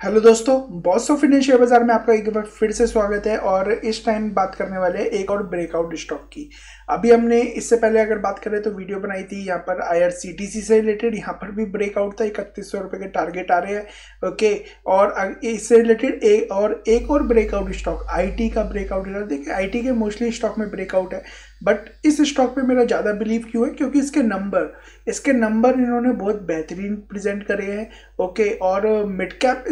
Hello दोस्तों, boss of Indian share बाज़ार में आपका एक बार फिर से स्वागत है और इस टाइम बात करने वाले हैं एक और ब्रेकआउट स्टॉक की। अभी हमने इससे पहले अगर बात करें तो वीडियो बनाई थी, यहाँ पर आईआरसीटीसी से रिलेटेड यहाँ पर भी ब्रेकआउट था, इकतीस सौ रुपये के टारगेट आ रहे हैं ओके और इससे रिलेटेड एक और एक और ब्रेकआउट स्टॉक आईटी का ब्रेकआउट देखिए आईटी के मोस्टली स्टॉक में ब्रेकआउट है। बट इस स्टॉक पे मेरा ज़्यादा बिलीव क्यों है? क्योंकि इसके नंबर इसके नंबर इन्होंने बहुत बेहतरीन प्रेजेंट करे हैं। ओके और मिड कैप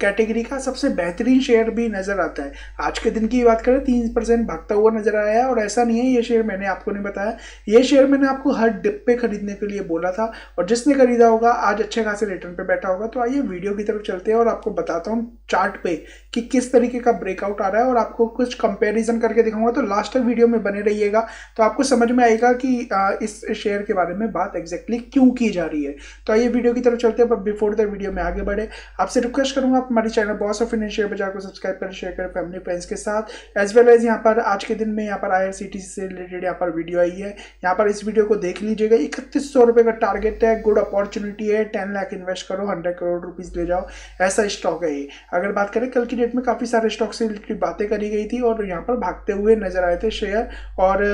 कैटेगरी का सबसे बेहतरीन शेयर भी नज़र आता है। आज के दिन की बात करें, तीन परसेंट भागता हुआ नज़र आया है, और ऐसा नहीं है, ये शेयर मैंने आपको नहीं बताया। ये शेयर मैंने आपको हर डिप पे खरीदने के लिए बोला था, और जिसने खरीदा होगा, आज अच्छे खासे रिटर्न पर बैठा होगा। तो आइए वीडियो की तरफ़ चलते हैं, और आपको बताता हूँ चार्ट पे कि किस तरीके का ब्रेकआउट आ रहा है, और आपको कुछ कंपेरिजन करके दिखाऊँगा। तो लास्ट तक वीडियो में बने रहिएगा। तो आपको समझ में आएगा कि इस शेयर के बारे में बात एग्जैक्टली क्यों की जा रही है। तो आइए वीडियो की तरफ़ चलते हैं बिफोर द वीडियो में आगे बढ़े। आपसे रिक्वेस्ट करूँगा, आप हमारे channel Boss of Indian share बाज़ार को सब्सक्राइब करें शेयर करें फैमिली फ्रेंड्स के साथ। एज वेल एज यहाँ पर आज के दिन में यहाँ पर आई से रिलेटेड यहाँ पर वीडियो आई है। यहाँ पर इस वीडियो को देख लीजिएगा। इकतीस सौ का टारगेट है। गुड अपॉर्चुनिटी है। टेन लाख इन्वेस्ट करो हंड्रेड करोड़ रुपीज़ ले जाओ। ऐसा स्टॉक है ये। अगर बात करें, कल की डेट में काफ़ी सारे स्टॉक से रिलेटेड बातें करी गई थी और यहाँ पर भागते हुए नज़र आए थे शेयर और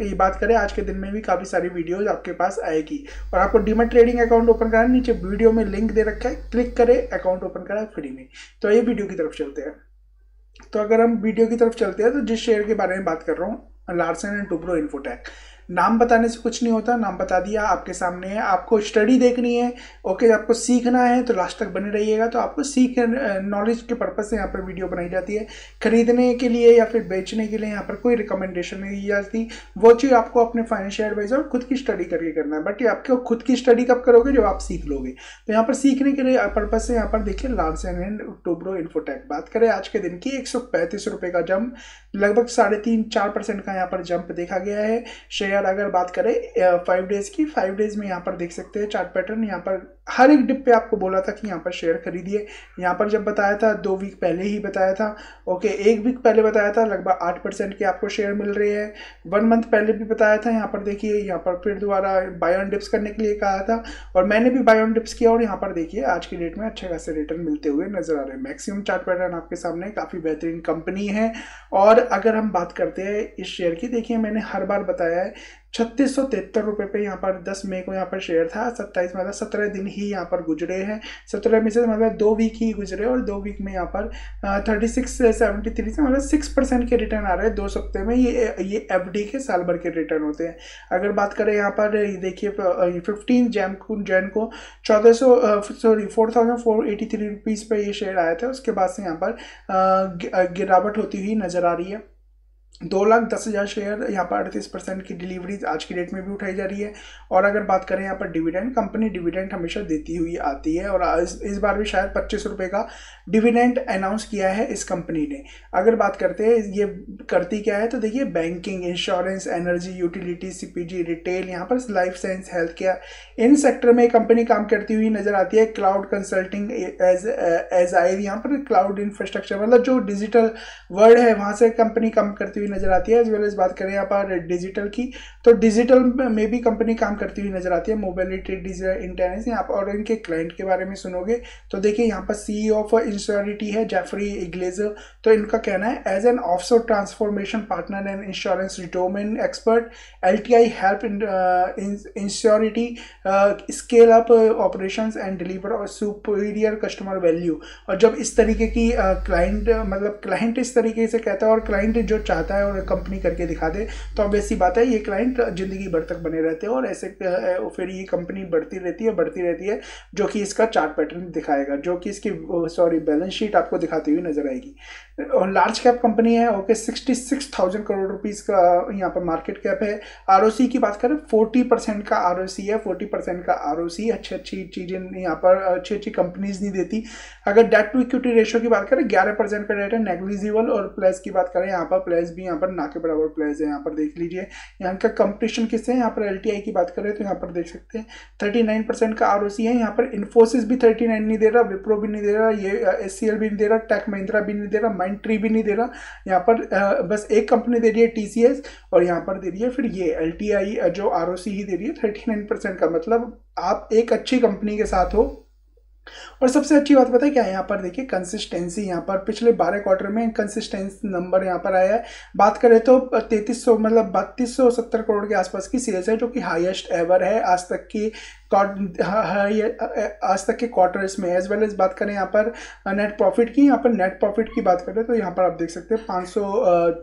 ये बात करें, आज के दिन में भी काफ़ी सारी वीडियोज़ आपके पास आएगी। और आपको डीमेट ट्रेडिंग अकाउंट ओपन कराना नीचे वीडियो में लिंक दे रखा है क्लिक करें अकाउंट ओपन करा फ्री में। तो ये वीडियो की तरफ़ चलते हैं। तो अगर हम वीडियो की तरफ़ चलते हैं तो जिस शेयर के बारे में बात कर रहा हूँ लार्सन एंड टुब्रो इन्फोटेक नाम बताने से कुछ नहीं होता, नाम बता दिया, आपके सामने है, आपको स्टडी देखनी है ओके आपको सीखना है तो लास्ट तक बने रहिएगा तो आपको सीख नॉलेज के पर्पज से यहाँ पर वीडियो बनाई जाती है। खरीदने के लिए या फिर बेचने के लिए यहाँ पर कोई रिकमेंडेशन नहीं दी जाती। वो चीज़ आपको अपने फाइनेंशियल एडवाइजर खुद की स्टडी करके करना है बट आपको खुद की स्टडी कब करोगे, जब आप सीख लोगे। तो यहाँ पर सीखने के लिए पर्पज से यहाँ पर देखिए लार्सन एंड टोब्रो इन्फोटेक बात करें। आज के दिन की एक सौ का जंप लगभग साढ़े तीन, चार परसेंट का यहाँ पर जंप देखा गया है। शेयर अगर बात करें फाइव डेज़ की फाइव डेज़ में यहाँ पर देख सकते हैं चार्ट पैटर्न यहाँ पर हर एक डिप पे आपको बोला था कि यहाँ पर शेयर खरीदिए। यहाँ पर जब बताया था, दो वीक पहले ही बताया था। ओके एक वीक पहले बताया था, लगभग आठ परसेंट के आपको शेयर मिल रहे हैं। वन मंथ पहले भी बताया था, यहाँ पर देखिए, यहाँ पर फिर दोबारा बाय ऑन डिप्स करने के लिए कहा था। और मैंने भी बाय ऑन डिप्स किया और यहाँ पर देखिए, आज की डेट में अच्छे खासे रिटर्न मिलते हुए नज़र आ रहे हैं। मैक्सिमम चार्ट पैटर्न आपके सामने, काफ़ी बेहतरीन कंपनी है। और अगर हम बात करते हैं इस शेयर की, देखिए मैंने हर बार बताया है छत्तीस सौ तिहत्तर रुपये पे यहाँ पर दस मई को यहाँ पर शेयर था। सत्ताईस मतलब सत्रह दिन ही यहाँ पर गुजरे हैं। सत्रह में से मतलब दो वीक ही गुजरे और दो वीक में यहाँ पर थर्टी सिक्स सेवेंटी थ्री से मतलब सिक्स परसेंट के रिटर्न आ रहे हैं। दो सप्ते में ये ये एफ़ डी के साल भर के रिटर्न होते हैं। अगर बात करें यहाँ पर देखिए फिफ्टीन जैम को जैन को चौदह सौ sorry four thousand four eighty three rupees पर ये शेयर आया था। उसके बाद से यहाँ पर गिरावट होती हुई नज़र आ रही है। दो लाख दस हज़ार शेयर यहाँ पर अड़तीस परसेंट की डिलीवरीज आज की डेट में भी उठाई जा रही है। और अगर बात करें यहाँ पर डिविडेंड कंपनी डिविडेंड हमेशा देती हुई आती है और इस, बार भी शायद पच्चीस रुपये का डिविडेंड अनाउंस किया है इस कंपनी ने। अगर बात करते हैं ये करती क्या है तो देखिए banking insurance energy utility C retail यहाँ पर लाइफ साइंस हेल्थ केयर इन सेक्टर में कंपनी काम करती हुई नज़र आती है। Cloud consulting edge edge I यहाँ पर क्लाउड इंफ्रास्ट्रक्चर मतलब जो डिजिटल वर्ल्ड है वहाँ से कंपनी काम करती हुई नज़र आती है एज वेल एज बात करें यहाँ पर डिजिटल की तो डिजिटल में भी कंपनी काम करती हुई नज़र आती है मोबिलिटी डिजिटल इंटरनेट यहाँ पर और इनके क्लाइंट के बारे में सुनोगे तो देखिए यहाँ पर सी ऑफ़ इंश्योरिटी है जेफरी इग्लेजर तो इनका कहना है as an offshore transformation partner and insurance domain expert L T I help insurers scale up operation and deliver superior customer value और जब इस तरीके की क्लाइंट uh, मतलब क्लाइंट इस तरीके से कहता है और क्लाइंट जो चाहता है है और कंपनी करके दिखा दे। तो अब ऐसी बात है, ये क्लाइंट ज़िंदगी भर तक बने रहते हैं और ऐसे फिर ये कंपनी बढ़ती रहती है, बढ़ती रहती है, जो कि इसका चार्ट पैटर्न दिखाएगा, जो कि इसकी सॉरी बैलेंस शीट आपको दिखाती हुई नज़र आएगी। और लार्ज कैप कंपनी है okay sixty six thousand crore rupees का यहाँ पर मार्केट कैप है। आर की बात करें फोर्टी परसेंट का आर है फोर्टी परसेंट का आर अच्छी अच्छी चीज़ें यहाँ पर अच्छी अच्छी कंपनीज़ नहीं देती। अगर डेट टू इक्विटी रेशियो की बात करें, ग्यारह परसेंट का डेट है नेग्लिजिबल और प्लस की बात करें, यहाँ पर प्लस भी यहाँ पर ना के बराबर प्लेयर्स है, यहाँ पर देख लीजिए। यहाँ का कंपटीशन किससे है? यहाँ पर एलटीआई की बात करें तो यहाँ पर देख सकते हैं। थर्टी का आरओसी है। यहाँ पर इन्फोसिस भी थर्टी नहीं दे रहा विप्रो भी नहीं दे रहा, ये एससीएल भी नहीं दे रहा टेक महिंद्रा भी नहीं दे रहा माइंड ट्री भी नहीं दे रहा। यहाँ पर बस एक कंपनी दे रही है टी और यहाँ पर दे रही है फिर ये एल जो आर ही दे रही है थर्टी का। मतलब आप एक अच्छी कंपनी के साथ हो और सबसे अच्छी बात पता है क्या यहाँ पर देखिए कंसिस्टेंसी यहाँ पर पिछले बारह क्वार्टर में कंसिस्टेंस नंबर यहाँ पर आया है। बात करें तो तैतीस मतलब बत्तीस करोड़ के आसपास की सेल्स है जो कि हाईएस्ट एवर है। आज तक की आज तक के क्वार्टर्स में एज वेल एज बात करें यहाँ पर नेट प्रॉफिट की, यहाँ पर नेट प्रॉफिट की बात करें तो यहाँ पर आप देख सकते हैं पाँच सौ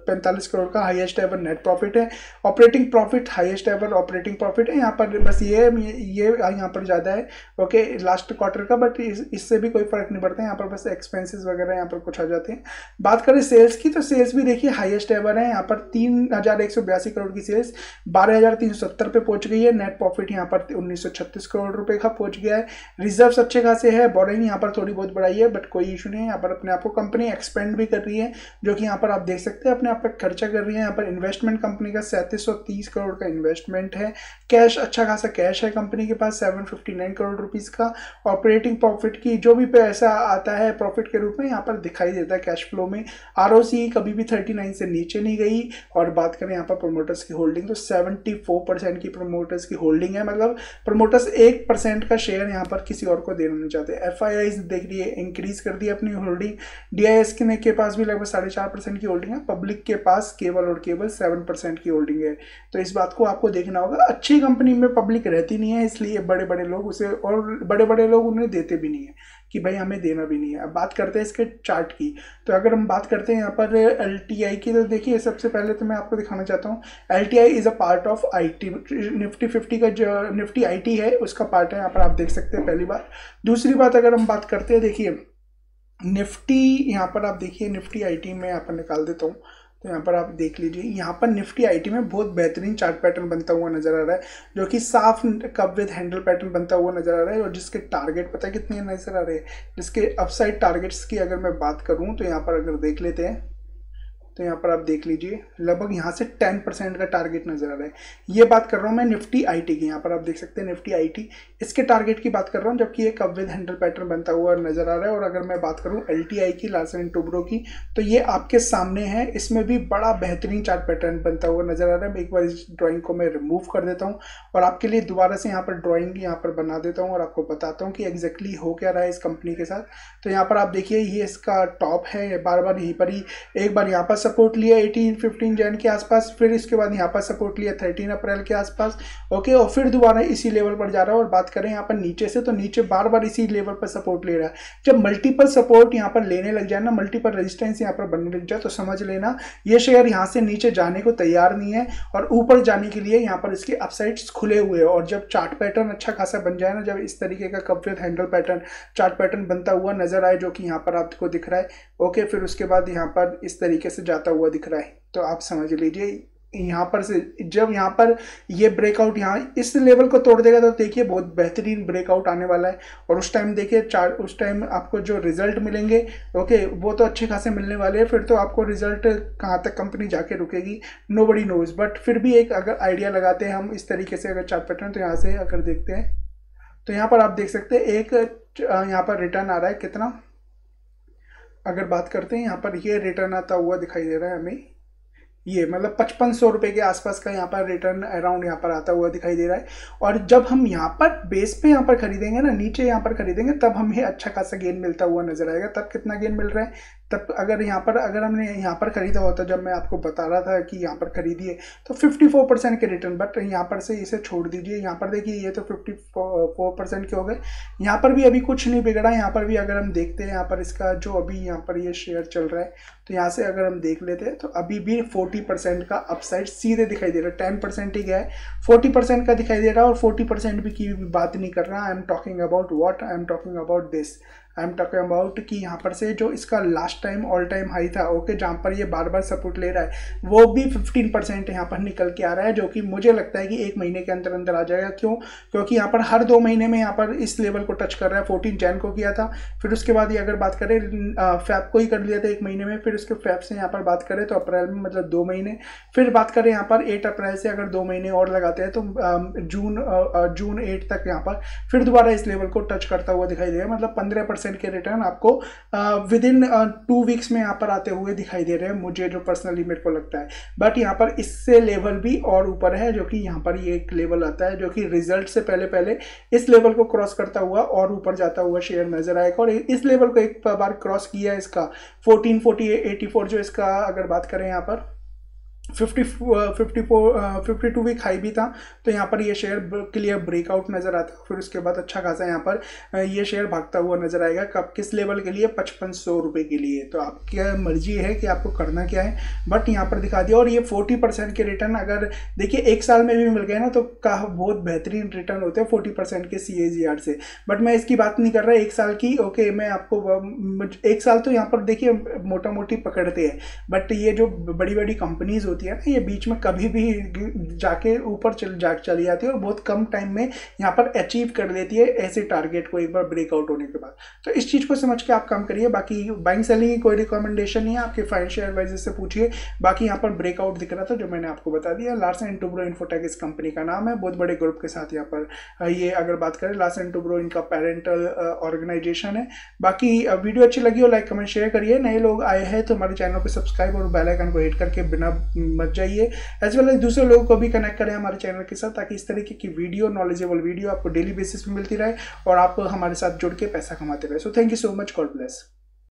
पैंतालीस करोड़ का हाईएस्ट एवर नेट प्रॉफिट है। Operating profit highest ever operating profit है। यहाँ पर बस ये ये यहाँ पर ज़्यादा है ओके लास्ट क्वार्टर का बट इससे भी कोई फ़र्क नहीं पड़ता। है यहाँ पर बस एक्सपेंसेस वगैरह यहाँ पर कुछ आ जाते हैं। बात करें सेल्स की तो सेल्स भी देखिए हाईएस्ट एवर है। यहाँ पर तीन हज़ार एक सौ बयासी करोड़ की सेल्स बारह पे पहुँच गई है। नेट प्रॉफिट यहाँ पर उन्नीस सौ छत्तीस करोड़ रुपए का पहुँच गया है। रिज़र्व अच्छे खासे है बोरिंग यहाँ पर थोड़ी बहुत बढ़ाई है बट कोई इशू नहीं है। यहाँ पर अपने आप को कंपनी एक्सपेंड भी कर रही है, जो कि यहाँ पर आप देख सकते हैं, अपने आप पर खर्चा कर रही है। यहाँ पर इन्वेस्टमेंट कंपनी का सैंतीस करोड़ का इन्वेस्टमेंट है। कैश अच्छा खासा कैश है कंपनी के पास सेवन करोड़ रुपीज़ का। ऑपरेटिंग प्रॉफिट की जो भी पैसा आता है प्रॉफिट के रूप में यहाँ पर दिखाई देता है कैश फ्लो में। आरओसी कभी भी थर्टी से नीचे नहीं गई। और बात करें यहाँ पर प्रोमोटर्स की होल्डिंग तो सेवेंटी परसेंट की प्रोमोटर्स की होल्डिंग है। मतलब प्रोमोटर्स एक परसेंट का शेयर यहाँ पर किसी और को देना नहीं चाहते। एफ़ आई आई देख रही है इंक्रीज कर दी अपनी होल्डिंग डी आई एस के पास भी लगभग साढ़े चार परसेंट की होल्डिंग है। पब्लिक के पास केवल और केवल सेवन परसेंट की होल्डिंग है। तो इस बात को आपको देखना होगा। अच्छी कंपनी में पब्लिक रहती नहीं है, इसलिए बड़े बड़े लोग उसे और बड़े बड़े लोग उन्हें देते भी नहीं है। कि भाई हमें देना भी नहीं है। अब बात करते हैं इसके चार्ट की। तो अगर हम बात करते हैं यहाँ पर एलटीआई की तो देखिए सबसे पहले तो मैं आपको दिखाना चाहता हूँ। L T I is a part of I T Nifty fifty का जो निफ्टी आई टी है, उसका पार्ट है, यहाँ पर आप देख सकते हैं पहली बार दूसरी बात अगर हम बात करते हैं, देखिए निफ्टी यहाँ पर आप देखिए निफ्टी आई टी में यहाँ पर निकाल देता हूँ। तो यहाँ पर आप देख लीजिए, यहाँ पर निफ्टी आईटी में बहुत बेहतरीन चार्ट पैटर्न बनता हुआ नज़र आ रहा है, जो कि साफ़ कप विद हैंडल पैटर्न बनता हुआ नज़र आ रहा है, और जिसके टारगेट पता है कितने नज़र आ रहे हैं? जिसके अपसाइड टारगेट्स की अगर मैं बात करूँ तो यहाँ पर अगर देख लेते हैं तो यहाँ पर आप देख लीजिए, लगभग यहाँ से टेन परसेंट का टारगेट नज़र आ रहा है। ये बात कर रहा हूँ मैं निफ्टी आईटी की, यहाँ पर आप देख सकते हैं निफ्टी आईटी इसके टारगेट की बात कर रहा हूँ, जबकि ये कब विद हैंडल पैटर्न बनता हुआ नज़र आ रहा है, और अगर मैं बात करूँ एलटीआई की लार्सन टूब्रो की तो ये आपके सामने है। इसमें भी बड़ा बेहतरीन चार्ट पैटर्न बनता हुआ नज़र आ रहा है। एक बार इस ड्रॉइंग को मैं रिमूव कर देता हूँ, और आपके लिए दोबारा से यहाँ पर ड्रॉइंग यहाँ पर बना देता हूँ, और आपको बताता हूँ कि एग्जैक्टली हो क्या रहा है इस कंपनी के साथ। तो यहाँ पर आप देखिए, ये इसका टॉप है बार बार यहीं पर ही, एक बार यहाँ पर सपोर्ट लिया एटी फिफ्टीन फिफ्टीन जैन के आसपास, फिर इसके बाद यहाँ पर सपोर्ट लिया थर्टीन अप्रैल के आसपास। ओके और फिर दोबारा इसी लेवल पर जा रहा है और बात करें यहाँ पर नीचे से तो नीचे बार बार इसी लेवल पर सपोर्ट ले रहा है। जब मल्टीपल सपोर्ट यहाँ पर लेने लग जाए ना मल्टीपल रजिस्टेंस यहाँ पर बनने लग जाए तो समझ लेना, ये शेयर यहाँ से नीचे जाने को तैयार नहीं है और ऊपर जाने के लिए यहाँ पर इसके अपसाइड्स खुले हुए हैं। और जब चार्ट पैटर्न अच्छा खासा बन जाए ना, जब इस तरीके का coverage handle pattern chart pattern बनता हुआ नज़र आए, जो कि यहाँ पर आपको दिख रहा है। ओके फिर उसके बाद यहाँ पर इस तरीके से जाता हुआ दिख रहा है। तो आप समझ लीजिए, यहाँ पर से जब यहाँ पर ये ब्रेकआउट यहाँ इस लेवल को तोड़ देगा तो देखिए बहुत बेहतरीन ब्रेकआउट आने वाला है। और उस टाइम देखिए, चार, उस टाइम आपको जो रिज़ल्ट मिलेंगे ओके वो तो अच्छे खासे मिलने वाले हैं, फिर तो आपको रिज़ल्ट कहाँ तक कंपनी जाके रुकेगी नो बड़ी नोज़ बट फिर भी एक अगर आइडिया लगाते हैं हम, इस तरीके से अगर चार्ट पैटर्न तो यहाँ से अगर देखते हैं तो यहाँ पर आप देख सकते हैं, एक, यहाँ पर रिटर्न आ रहा है, कितना? अगर बात करते हैं, यहाँ पर ये रिटर्न आता हुआ दिखाई दे रहा है हमें। ये मतलब पचपन सौ रुपये के आसपास का यहाँ पर रिटर्न अराउंड यहाँ पर आता हुआ दिखाई दे रहा है। और जब हम यहाँ पर बेस पे यहाँ पर खरीदेंगे ना, नीचे यहाँ पर खरीदेंगे, तब हमें अच्छा खासा गेन मिलता हुआ नज़र आएगा। तब कितना गेन मिल रहा है? तब अगर यहाँ पर, अगर हमने यहाँ पर खरीदा होता जब मैं आपको बता रहा था कि यहाँ पर खरीदिए तो 54 परसेंट के रिटर्न बट यहाँ पर से इसे छोड़ दीजिए। यहाँ पर देखिए, ये तो 54 परसेंट के हो गए। यहाँ पर भी अभी कुछ नहीं बिगड़ा। यहाँ पर भी अगर हम देखते हैं, यहाँ पर इसका जो अभी यहाँ पर ये शेयर चल रहा है तो यहाँ से अगर हम देख लेते हैं तो अभी भी फोर्टी का अपसाइड सीधे दिखाई दे रहा है। टेन परसेंट ही गया है। फोर्टी का दिखाई दे रहा है और फोर्टी भी की बात नहीं कर रहा। I am talking about what I am talking about this I am talking about कि यहाँ पर से जो इसका last time all time high था ओके जहाँ पर ये बार बार सपोर्ट ले रहा है, वो भी 15 परसेंट यहाँ पर निकल के आ रहा है, जो कि मुझे लगता है कि एक महीने के अंदर अंदर आ जाएगा। क्यों? क्योंकि यहाँ पर हर दो महीने में यहाँ पर इस लेवल को टच कर रहा है। फोर्टीन जैन को किया था, फिर उसके बाद ये अगर बात करें फैप को ही कर लिया था एक महीने में, फिर उसके फैप से यहाँ पर बात करें तो अप्रैल में मतलब दो महीने, फिर बात करें यहाँ पर एट अप्रैल से अगर दो महीने और लगाते हैं तो जून जून एट तक यहाँ पर फिर दोबारा इस लेवल को टच करता हुआ दिखाई देगा मतलब पंद्रह परसेंट के रिटर्न आपको विद इन टू वीक्स में यहाँ पर आते हुए दिखाई दे रहे हैं। मुझे जो पर्सनली मेरे को लगता है। बट यहाँ पर इससे लेवल भी और ऊपर है, जो कि यहाँ पर ये एक लेवल आता है, जो कि रिज़ल्ट से पहले पहले इस लेवल को क्रॉस करता हुआ और ऊपर जाता हुआ शेयर नज़र आएगा। और इस लेवल को एक बार क्रॉस किया इसका। फोर्टीन फोर्टी जो इसका अगर बात करें यहाँ पर fifty fifty four fifty two week high भी था तो यहाँ पर ये शेयर क्लियर ब्रेकआउट नज़र आता फिर उसके बाद अच्छा खासा यहाँ पर ये शेयर भागता हुआ नज़र आएगा कब किस लेवल के लिए पचपन सौ रुपये के लिए। तो आपकी मर्ज़ी है कि आपको करना क्या है बट यहाँ पर दिखा दिया। और ये फोर्टी परसेंट के रिटर्न अगर, देखिए, एक साल में भी मिल गए ना तो का बहुत बेहतरीन रिटर्न होते हैं फोर्टी परसेंट के CAGR से। बट मैं इसकी बात नहीं कर रहा, एक साल की ओके मैं आपको एक साल तो यहाँ पर, देखिए मोटा मोटी पकड़ते हैं। बट ये जो बड़ी बड़ी कंपनीज़ होती है ना, ये बीच में कभी भी जाके ऊपर चल, जा, चली जाती है और बहुत कम टाइम में यहाँ पर अचीव कर लेती है ऐसे टारगेट को एक बार ब्रेकआउट होने के बाद। तो इस चीज़ को समझ के आप काम करिए, बाकी बाइंग सेलिंग की कोई रिकमेंडेशन नहीं है, आपके फाइनेंशियल एडवाइजर से पूछिए। बाकी यहाँ पर ब्रेकआउट दिख रहा था, जो मैंने आपको बता दिया लार्स एंड टूब्रो इन्फोटेक इस कंपनी का नाम है, बहुत बड़े ग्रुप के साथ यहाँ पर ये अगर बात करें लार्स एंड टूब्रो इनका पेरेंटल ऑर्गेनाइजेशन है। बाकी वीडियो अच्छी लगी हो लाइक कमेंट शेयर करिए। नए लोग आए हैं तो हमारे चैनल को सब्सक्राइब और बेल आइकन को हिट करके बिना जाइए। एज वेल एज दूसरे लोगों को भी कनेक्ट करें हमारे चैनल के साथ ताकि इस तरीके की वीडियो नॉलेजेबल वीडियो आपको डेली बेसिस पे मिलती रहे और आप हमारे साथ जुड़ के पैसा कमाते रहे। So thank you so much God bless